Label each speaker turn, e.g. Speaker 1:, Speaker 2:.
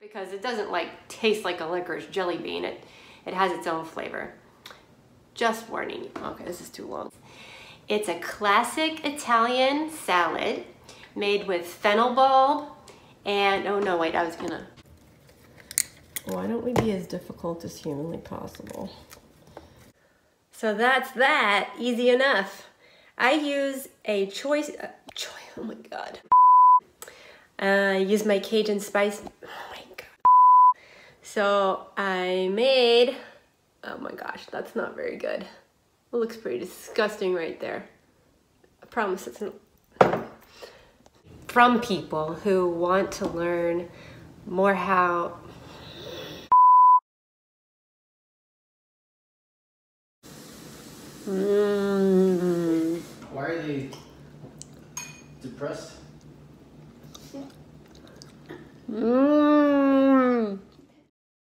Speaker 1: because it doesn't like taste like a licorice jelly bean. It, it has its own flavor. Just warning you. Okay, this is too long. It's a classic Italian salad made with fennel bulb and, oh no, wait, I was gonna. Why don't we be as difficult as humanly possible? So that's that, easy enough. I use a choice, uh, choice, oh my God. Uh, I use my Cajun spice, oh my God. So I made, oh my gosh, that's not very good. It looks pretty disgusting right there. I promise it's not. From people who want to learn more how Mm.
Speaker 2: Why are they depressed?
Speaker 1: Mm.